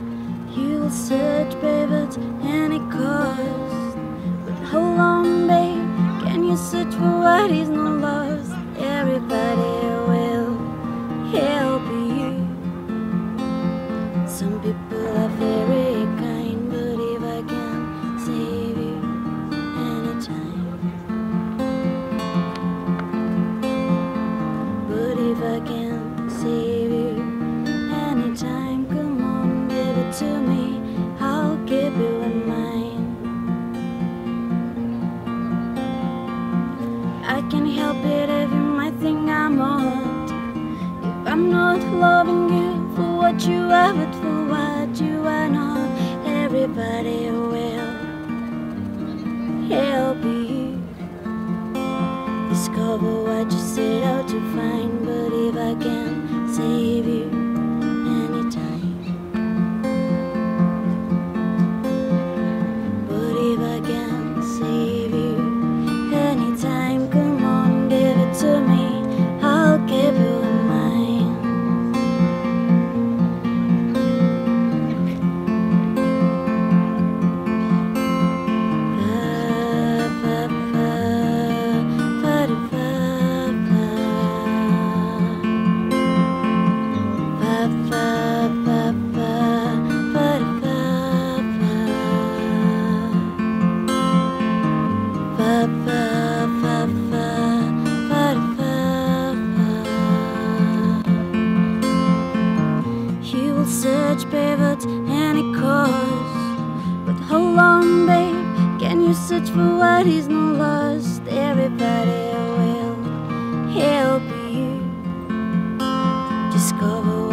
You will search, babe, at any cost. But hold on, babe, can you search for what is not lost? Everybody will help you. Some people I'm not loving you for what you are, but for what you are not, everybody will help you discover what you set out to find. But if I can save will search, babe, at any cost. But hold on, babe, can you search for what is not lost? Everybody will help you discover